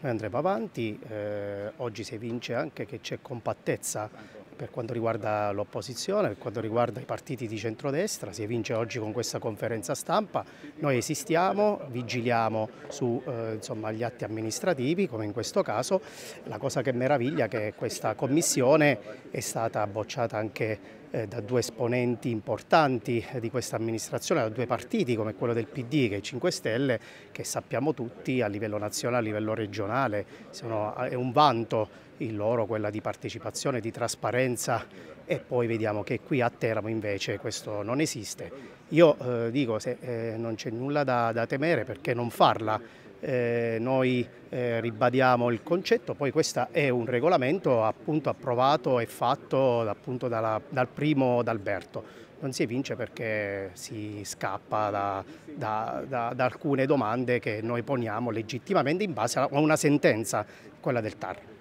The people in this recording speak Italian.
noi andremo avanti, eh, oggi si evince anche che c'è compattezza per quanto riguarda l'opposizione, per quanto riguarda i partiti di centrodestra, si evince oggi con questa conferenza stampa, noi esistiamo, vigiliamo sugli eh, atti amministrativi come in questo caso, la cosa che meraviglia è che questa commissione è stata bocciata anche da due esponenti importanti di questa amministrazione, da due partiti come quello del PD che è 5 Stelle, che sappiamo tutti a livello nazionale, a livello regionale, sono, è un vanto il loro quella di partecipazione, di trasparenza e poi vediamo che qui a Teramo invece questo non esiste. Io eh, dico se eh, non c'è nulla da, da temere perché non farla eh, noi eh, ribadiamo il concetto, poi questo è un regolamento appunto approvato e fatto appunto dalla, dal primo d'Alberto. Non si evince perché si scappa da, da, da, da alcune domande che noi poniamo legittimamente in base a una sentenza, quella del TAR.